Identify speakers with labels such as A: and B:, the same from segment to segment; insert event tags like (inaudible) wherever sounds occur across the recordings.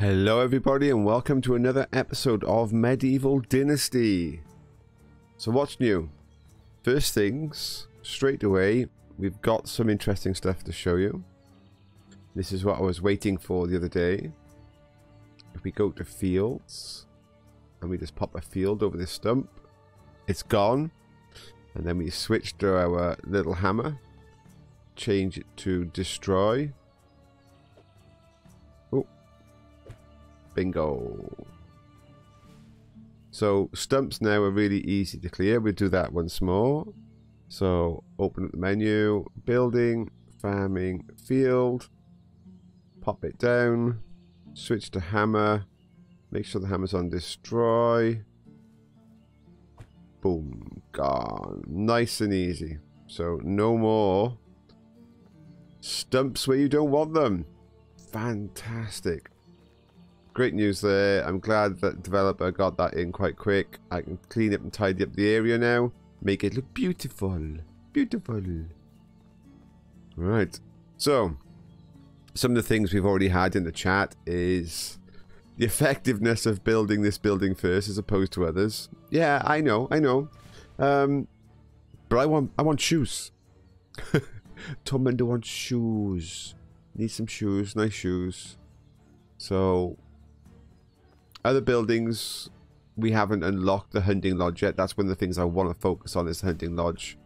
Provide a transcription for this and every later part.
A: Hello, everybody, and welcome to another episode of Medieval Dynasty. So, what's new? First things, straight away, we've got some interesting stuff to show you. This is what I was waiting for the other day. If we go to fields, and we just pop a field over this stump, it's gone. And then we switch to our little hammer, change it to destroy. Bingo. So stumps now are really easy to clear. We'll do that once more. So open up the menu, building, farming, field, pop it down, switch to hammer, make sure the hammer's on destroy. Boom, gone. Nice and easy. So no more stumps where you don't want them. Fantastic. Great news there. I'm glad that developer got that in quite quick. I can clean up and tidy up the area now. Make it look beautiful. Beautiful. Right. So, some of the things we've already had in the chat is the effectiveness of building this building first as opposed to others. Yeah, I know, I know. Um, but I want, I want shoes. (laughs) Tormunda wants shoes. Need some shoes, nice shoes. So, other buildings, we haven't unlocked the hunting lodge yet. That's one of the things I want to focus on is hunting lodge.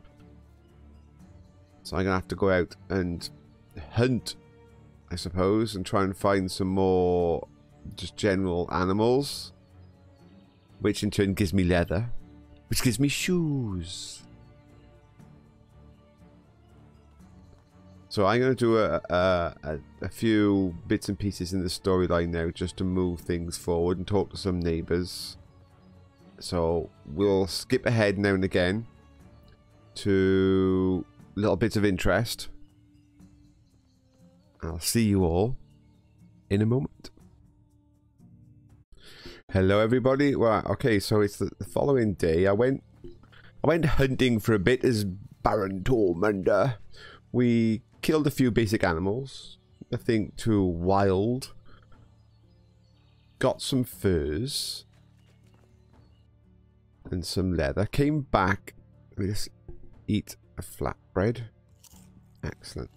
A: So I'm going to have to go out and hunt, I suppose, and try and find some more just general animals. Which in turn gives me leather. Which gives me shoes. So I'm going to do a, a, a, few bits and pieces in the storyline now just to move things forward and talk to some neighbours. So we'll skip ahead now and again to little bits of interest. I'll see you all in a moment. Hello everybody. Well, okay, so it's the, following day. I went I went hunting for a bit as Baron Tormunda. Uh, we killed a few basic animals. I think too wild. Got some furs. And some leather. Came back. Let me just eat a flatbread. Excellent.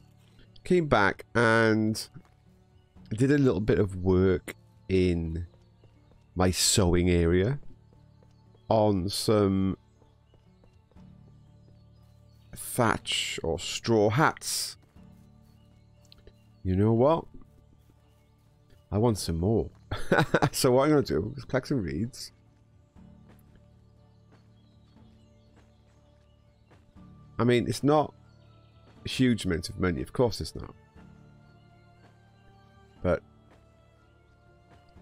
A: Came back and did a little bit of work in my sewing area on some thatch or straw hats you know what? I want some more. (laughs) so what I'm going to do is collect some reeds. I mean, it's not a huge amount of money. Of course it's not. But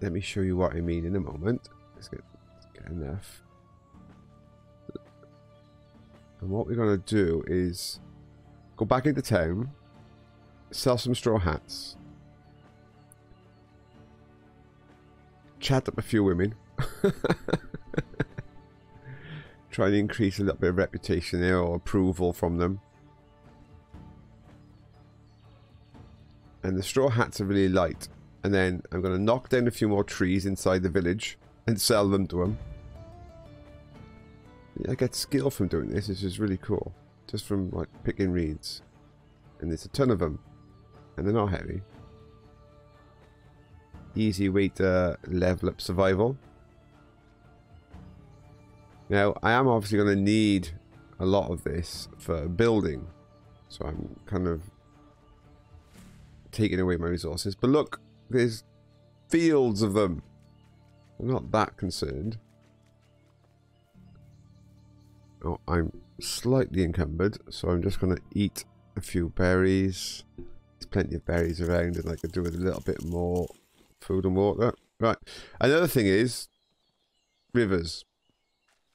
A: let me show you what I mean in a moment. Let's get, let's get enough. And what we're going to do is go back into town sell some straw hats. Chat up a few women. (laughs) Try and increase a little bit of reputation there or approval from them. And the straw hats are really light. And then I'm going to knock down a few more trees inside the village and sell them to them. I get skill from doing this, which is really cool. Just from like picking reeds. And there's a ton of them and they're not heavy. Easy way to level up survival. Now, I am obviously going to need a lot of this for building. So I'm kind of taking away my resources. But look, there's fields of them. I'm not that concerned. Oh, I'm slightly encumbered, so I'm just going to eat a few berries. Plenty of berries around and I could do with a little bit more food and water. Right. Another thing is rivers.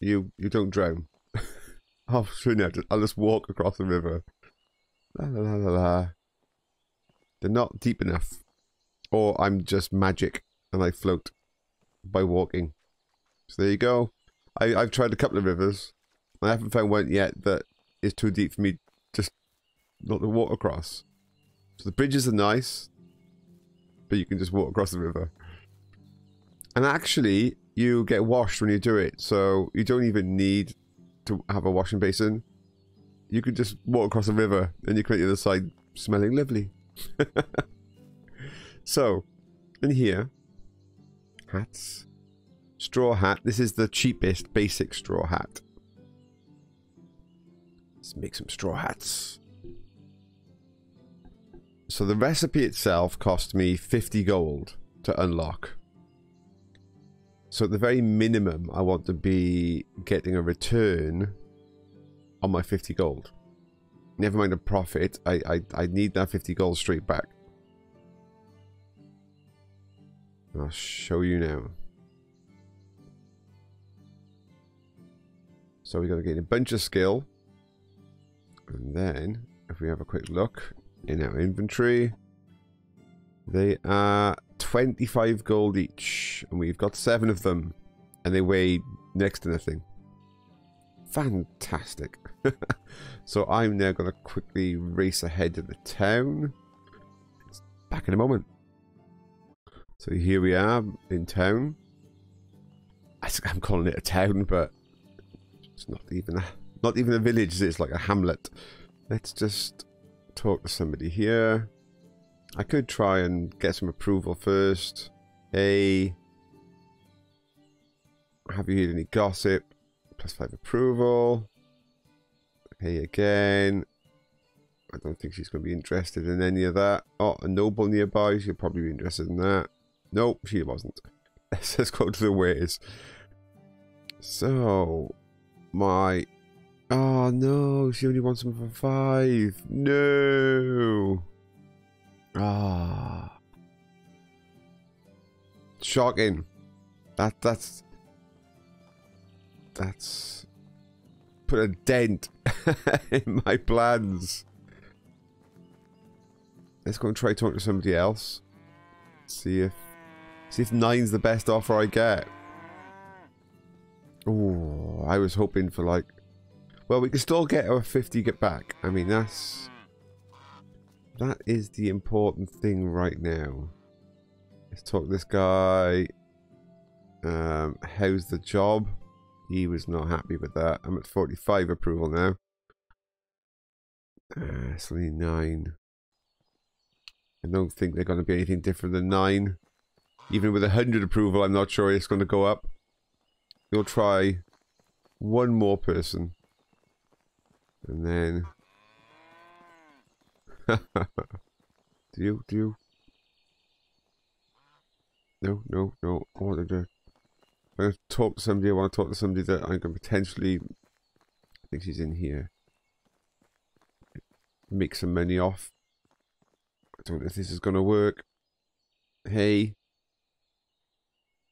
A: You you don't drown. (laughs) oh, sure, no, I'll just walk across the river. La, la, la, la, They're not deep enough. Or I'm just magic and I float by walking. So there you go. I, I've tried a couple of rivers. I haven't found one yet that is too deep for me just not to walk across. So the bridges are nice, but you can just walk across the river. And actually, you get washed when you do it, so you don't even need to have a washing basin. You can just walk across the river and you come out the other side smelling lovely. (laughs) so, in here, hats, straw hat. This is the cheapest basic straw hat. Let's make some straw hats. So the recipe itself cost me 50 gold to unlock. So at the very minimum, I want to be getting a return on my 50 gold. Never mind a profit, I, I, I need that 50 gold straight back. I'll show you now. So we're going to gain a bunch of skill. And then, if we have a quick look in our inventory, they are 25 gold each. And we've got seven of them. And they weigh next to nothing. Fantastic. (laughs) so I'm now going to quickly race ahead to the town. Back in a moment. So here we are in town. I'm calling it a town, but it's not even a, not even a village. It's like a hamlet. Let's just talk to somebody here. I could try and get some approval first. Hey, have you heard any gossip? Plus five approval. Hey again. I don't think she's going to be interested in any of that. Oh, a noble nearby. She'll probably be interested in that. Nope, she wasn't. (laughs) Let's go to the ways. So, my... Oh no, she only wants them for five. No. Ah. Shocking. That that's that's put a dent (laughs) in my plans. Let's go and try talking to somebody else. See if see if nine's the best offer I get. Oh, I was hoping for like... Well, we can still get our 50 get back. I mean, that's... That is the important thing right now. Let's talk this guy. Um, how's the job? He was not happy with that. I'm at 45 approval now. Uh, it's only 9. I don't think they're going to be anything different than 9. Even with 100 approval, I'm not sure it's going to go up. We'll try one more person. And then... (laughs) do you, do you? No, no, no. I want to I'm going to talk to somebody. I want to talk to somebody that I can potentially... I think she's in here. Make some money off. I don't know if this is going to work. Hey.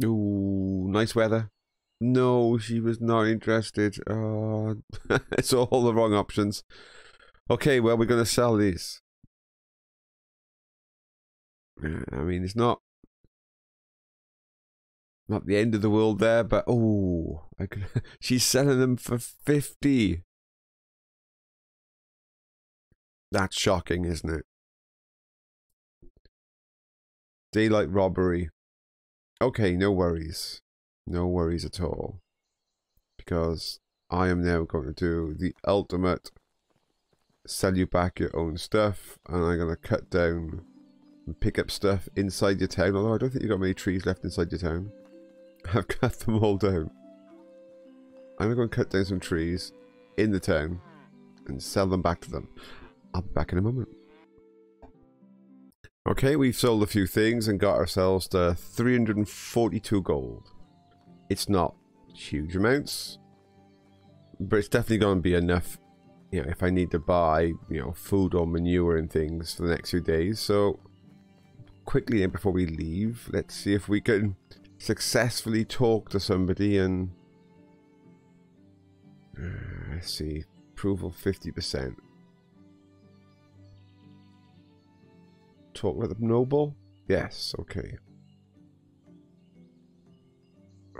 A: Ooh, nice weather. No, she was not interested. Oh, (laughs) it's all the wrong options. Okay, well, we're going to sell these. I mean, it's not not the end of the world there, but oh, could, (laughs) she's selling them for 50. That's shocking, isn't it? Daylight robbery. Okay, no worries. No worries at all. Because I am now going to do the ultimate sell you back your own stuff and I'm going to cut down and pick up stuff inside your town. Although I don't think you've got many trees left inside your town. (laughs) I've cut them all down. I'm going to cut down some trees in the town and sell them back to them. I'll be back in a moment. Okay, we've sold a few things and got ourselves to 342 gold. It's not huge amounts, but it's definitely going to be enough, you know, if I need to buy, you know, food or manure and things for the next few days. So, quickly before we leave, let's see if we can successfully talk to somebody and uh, let's see approval 50% talk with a noble? Yes okay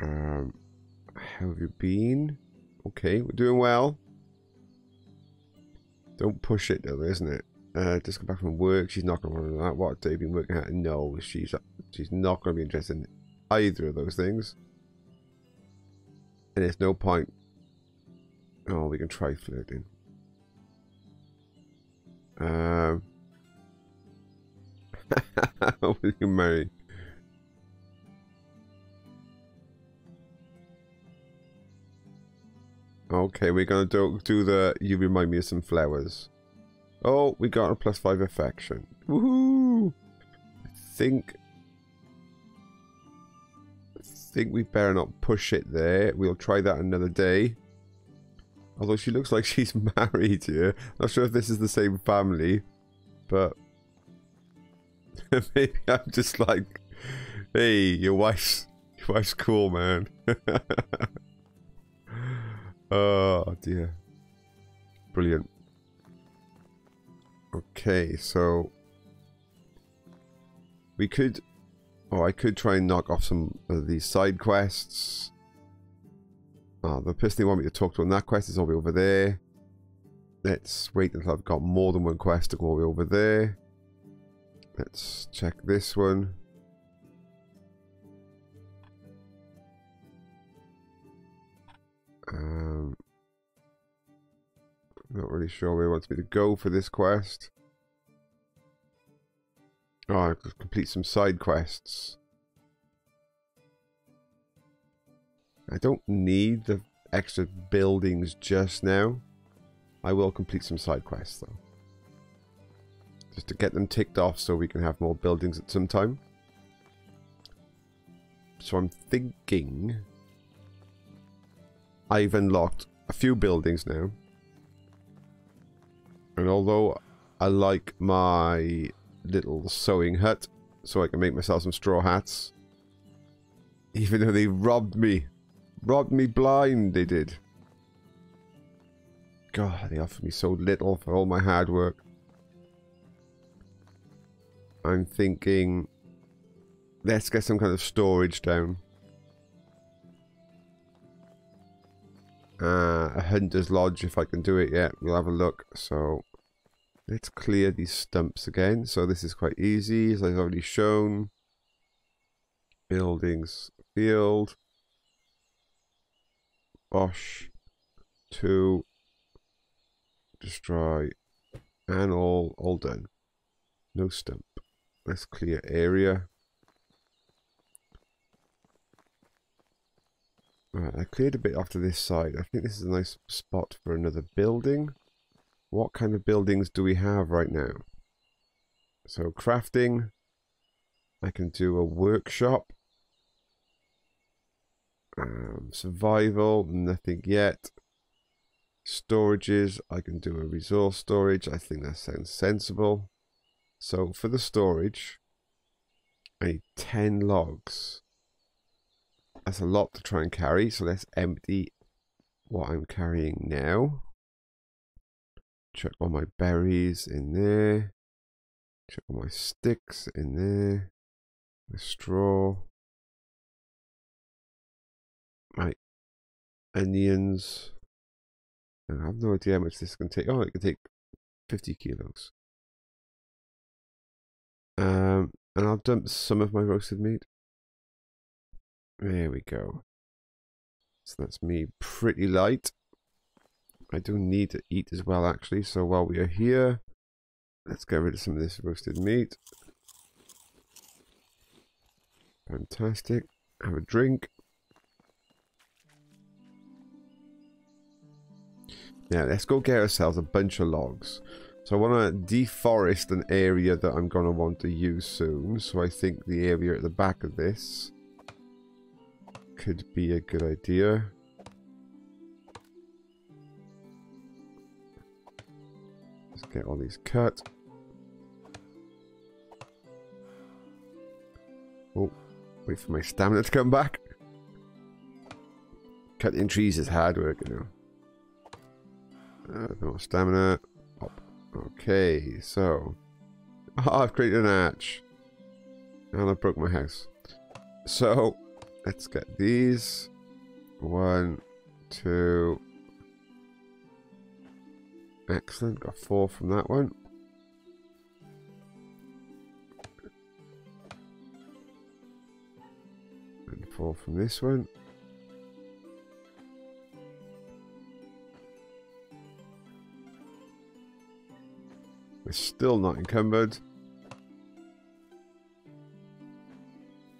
A: um how have you been okay we're doing well don't push it though isn't it uh, just come back from work she's not going to want that what have they been working at no she's she's not going to be interested in either of those things. And there's no point. Oh, we can try flirting. Um, (laughs) will you marry? Okay, we're gonna do do the. You remind me of some flowers. Oh, we got a plus five affection. Woohoo! I think. I think we better not push it there. We'll try that another day. Although she looks like (laughs) she's married here. Not sure if this is the same family, but (laughs) maybe I'm just like, hey, your wife's your wife's cool, man. (laughs) oh dear, brilliant. Okay, so we could, oh, I could try and knock off some of these side quests. Oh, the person they want me to talk to on that quest is all the way over there. Let's wait until I've got more than one quest to go all the way over there. Let's check this one. Um, not really sure where he wants me to go for this quest. Oh, I could complete some side quests. I don't need the extra buildings just now. I will complete some side quests though. Just to get them ticked off so we can have more buildings at some time. So I'm thinking... I've unlocked a few buildings now. And although I like my little sewing hut so I can make myself some straw hats, even though they robbed me Robbed me blind, they did. God, they offered me so little for all my hard work. I'm thinking, let's get some kind of storage down. Uh, a hunter's lodge, if I can do it yet. We'll have a look. So, let's clear these stumps again. So this is quite easy, as I've already shown. Buildings, field. Bosch to destroy and all all done. No stump. Let's clear area. Right, I cleared a bit after this side. I think this is a nice spot for another building. What kind of buildings do we have right now? So crafting. I can do a workshop. Um, survival, nothing yet. Storages, I can do a resource storage. I think that sounds sensible. So for the storage, I need 10 logs. That's a lot to try and carry, so let's empty what I'm carrying now. Check all my berries in there. Check all my sticks in there. My straw my onions. And I have no idea how much this can take. Oh, it can take 50 kilos. Um, and I'll dump some of my roasted meat. There we go. So that's me pretty light. I do need to eat as well, actually. So while we are here, let's get rid of some of this roasted meat. Fantastic. Have a drink. Now, let's go get ourselves a bunch of logs. So I want to deforest an area that I'm going to want to use soon. So I think the area at the back of this could be a good idea. Get all these cut. Oh, wait for my stamina to come back. Cutting trees is hard work, you know. Uh, no stamina. Okay, so. (laughs) Oh, I've created an arch. And I broke my house. So, let's get these. One, two. Excellent, got four from that one. And four from this one. We're still not encumbered.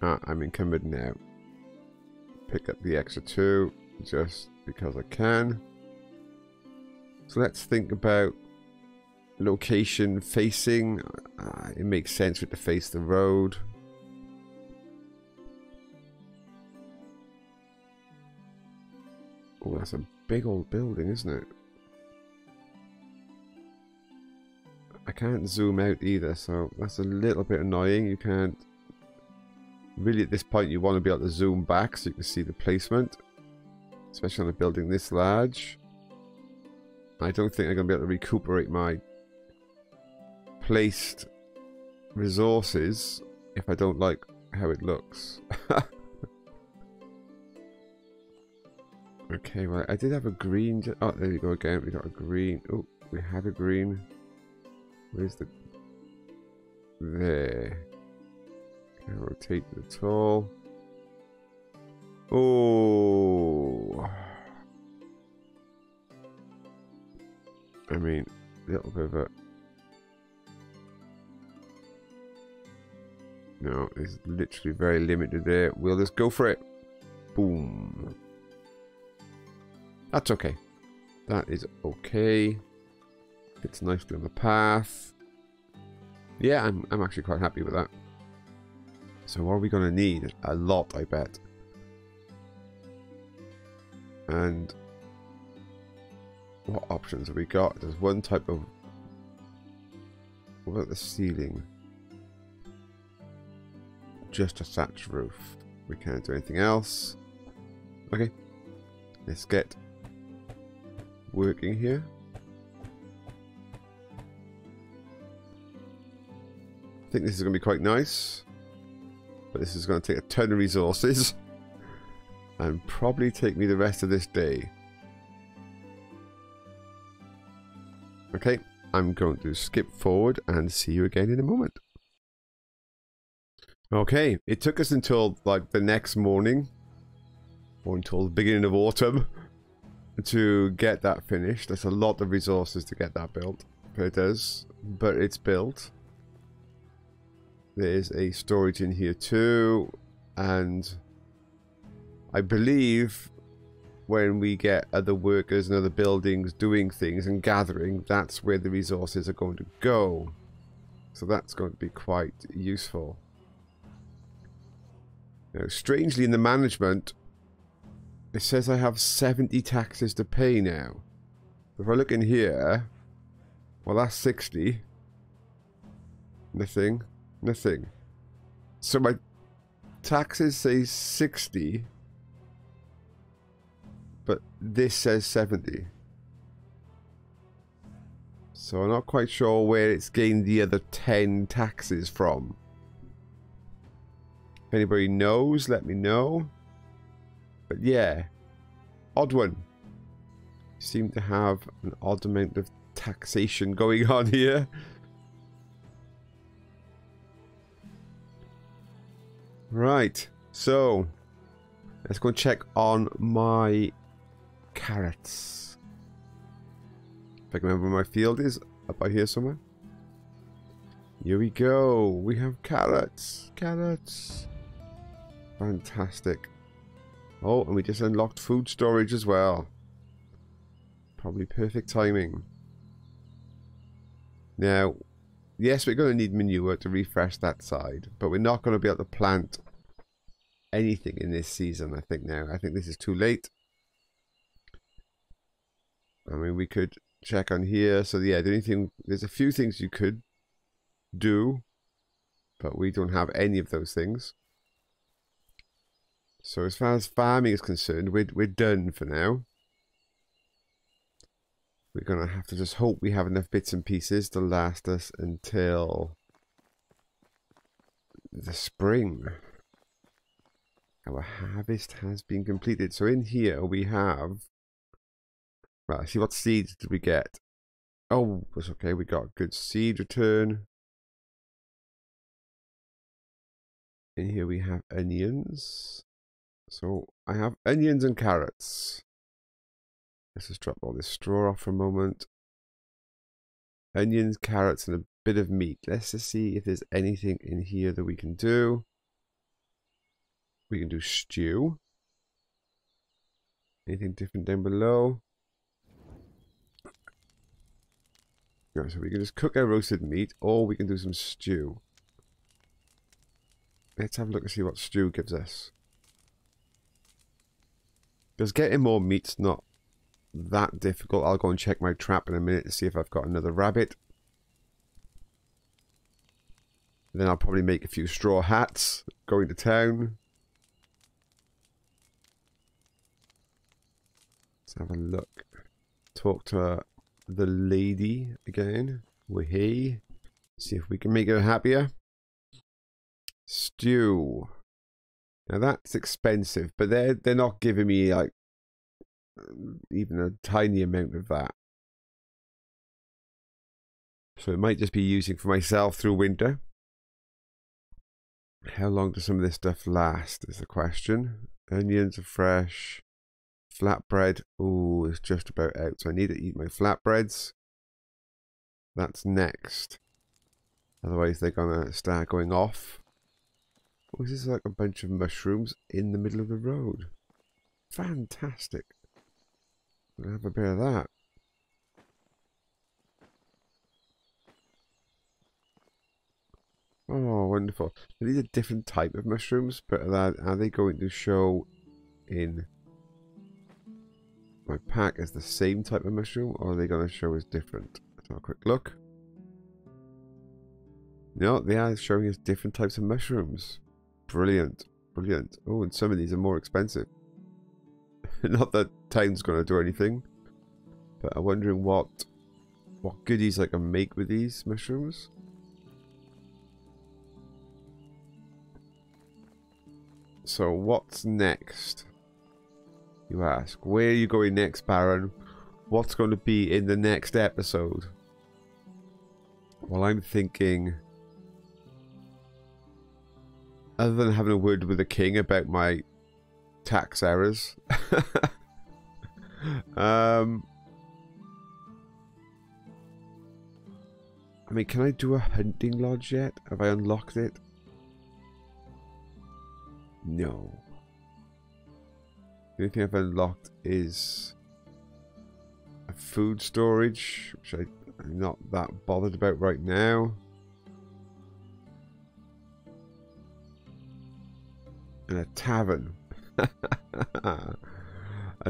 A: Ah, I'm encumbered now. Pick up the extra two just because I can. So let's think about location facing. Uh, it makes sense for it to face the road. Oh, that's a big old building, isn't it? I can't zoom out either, so that's a little bit annoying. You can't... Really, at this point, you want to be able to zoom back so you can see the placement. Especially on a building this large. I don't think I'm going to be able to recuperate my placed resources if I don't like how it looks. (laughs) okay, well, I did have a green... Oh, there you go again. We got a green. Oh, we have a green. Where's the... There. Can rotate the tool. Oh. I mean, a little bit of a... No, it's literally very limited there. We'll just go for it. Boom. That's okay. That is okay. It's nicely on the path. Yeah, I'm, I'm actually quite happy with that. So what are we going to need? A lot, I bet. And what options have we got? There's one type of... What about the ceiling? Just a thatched roof. We can't do anything else. Okay. Let's get working here. I think this is going to be quite nice. But this is going to take a ton of resources. (laughs) And probably take me the rest of this day. Okay, I'm going to skip forward and see you again in a moment. Okay, it took us until like the next morning, or until the beginning of autumn, to get that finished. There's a lot of resources to get that built. It does, but it's built. There's a storage in here too, and I believe when we get other workers and other buildings doing things and gathering, that's where the resources are going to go. So that's going to be quite useful. Now, strangely, in the management, it says I have 70 taxes to pay now. If I look in here, well, that's 60. Nothing. Nothing. So my taxes say 60 but this says 70. So I'm not quite sure where it's gained the other 10 taxes from. If anybody knows, let me know. But yeah, odd one. Seem to have an odd amount of taxation going on here. Right, so let's go check on my carrots. If I can remember where my field is, up by here somewhere. Here we go. We have carrots. Carrots. Fantastic. Oh, and we just unlocked food storage as well. Probably perfect timing. Now, yes, we're going to need manure to refresh that side, but we're not going to be able to plant anything in this season, I think now. I think this is too late. I mean, we could check on here. So yeah, the only thing, there's a few things you could do, but we don't have any of those things. So as far as farming is concerned, we're, we're done for now. We're going to have to just hope we have enough bits and pieces to last us until the spring. Our harvest has been completed. So in here we have Right, see what seeds did we get? Oh, that's okay. We got good seed return. And here we have onions. So I have onions and carrots. Let's just drop all this straw off for a moment. Onions, carrots, and a bit of meat. Let's just see if there's anything in here that we can do. We can do stew. Anything different down below? So we can just cook our roasted meat, or we can do some stew. Let's have a look and see what stew gives us. Because getting more meat's not that difficult. I'll go and check my trap in a minute to see if I've got another rabbit. Then I'll probably make a few straw hats going to town. Let's have a look. Talk to the lady again. Wahey. See if we can make her happier. Stew. Now that's expensive, but they're they're not giving me like even a tiny amount of that. So it might just be using for myself through winter. How long does some of this stuff last is the question. Onions are fresh. Flatbread, oh, it's just about out. So I need to eat my flatbreads. That's next. Otherwise they're going to start going off. Oh, this is like a bunch of mushrooms in the middle of the road. Fantastic. I'll have a bit of that. Oh, wonderful. these are different type of mushrooms, but are they going to show in my pack as the same type of mushroom, or are they going to show as different? Let's have a quick look. No, they are showing us different types of mushrooms. Brilliant. Brilliant. Oh, and some of these are more expensive. (laughs) Not that town's going to do anything. But I'm wondering what what goodies I can make with these mushrooms. So what's next? You ask. Where are you going next, Baron? What's going to be in the next episode? Well, I'm thinking... Other than having a word with the king about my tax errors. (laughs) um, I mean, can I do a hunting lodge yet? Have I unlocked it? No. The only thing I've unlocked is a food storage, which I, I'm not that bothered about right now. And a tavern. (laughs) a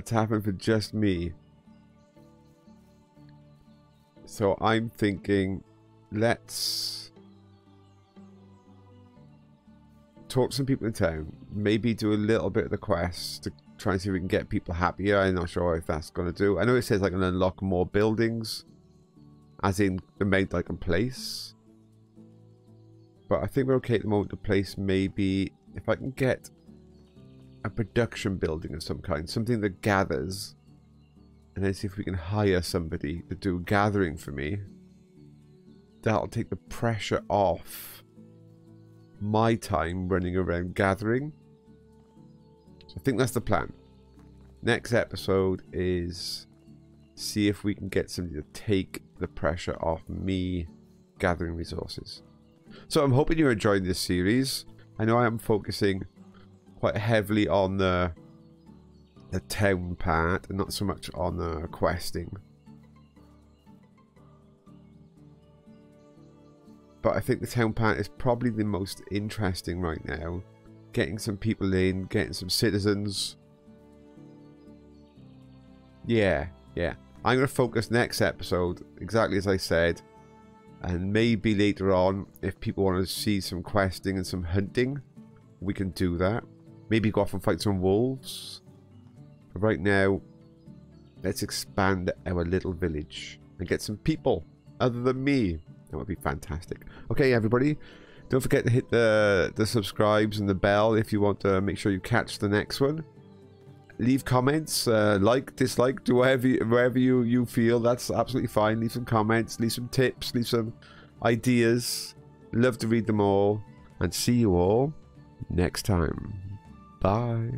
A: tavern for just me. So I'm thinking, let's talk to some people in town. Maybe do a little bit of the quest to try and see if we can get people happier. I'm not sure if that's going to do. I know it says I can unlock more buildings, as in the main like place. But I think we're okay at the moment. The place maybe if I can get a production building of some kind, something that gathers, and then see if we can hire somebody to do gathering for me. That'll take the pressure off my time running around gathering. I think that's the plan. Next episode is see if we can get somebody to take the pressure off me gathering resources. So I'm hoping you're enjoying this series. I know I am focusing quite heavily on the the town part and not so much on the questing. But I think the town part is probably the most interesting right now. Getting some people in, getting some citizens. Yeah, yeah. I'm going to focus next episode, exactly as I said. And maybe later on, if people want to see some questing and some hunting, we can do that. Maybe go off and fight some wolves. But right now, let's expand our little village and get some people other than me. That would be fantastic. Okay, everybody. Don't forget to hit the, the subscribes and the bell if you want to make sure you catch the next one. Leave comments, uh, like, dislike, do whatever you, wherever you, you feel. That's absolutely fine. Leave some comments, leave some tips, leave some ideas. Love to read them all. And see you all next time. Bye.